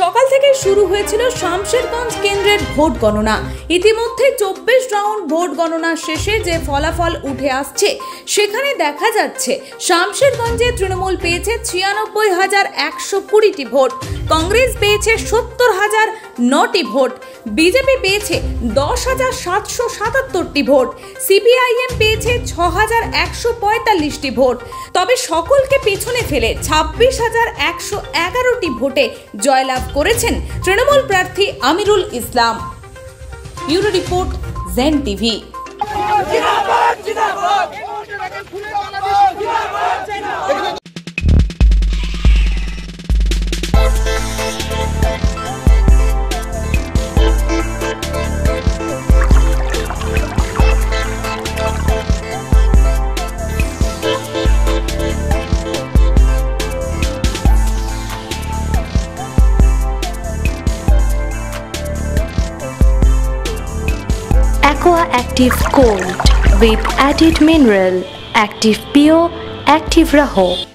সকাল থেকে শুরু হয়েছিল শামশেরগঞ্জ কেন্দ্রের ভোট গণনা। ইতিমধ্যে চব্বিশ রাউন্ড ভোট গণনা শেষে যে ফলাফল উঠে আসছে, সেখানে দেখা যাচ্ছে শামশেরগঞ্জে তৃণমূল পেয়েছে ছিয়ানব্বই হাজার একশো কুড়িটি ভোট, কংগ্রেস পেয়েছে সত্তর হাজার নটি ভোট, বিজেপি পেয়েছে দশ হাজার সাতশো সাতাত্তরটি ভোট, সিপিআইএম পেয়েছে ছ হাজার একশো পঁয়তাল্লিশটি ভোট। তবে সকলকে পেছনে ফেলে ছাব্বিশ হাজার একশো এগারোটি ভোটে জয়লাভ করেছেন তৃণমূল প্রার্থী Amirul Islam. Euro report zen TV. Aqua Active Gold with added mineral, Active Pure, Active Raho.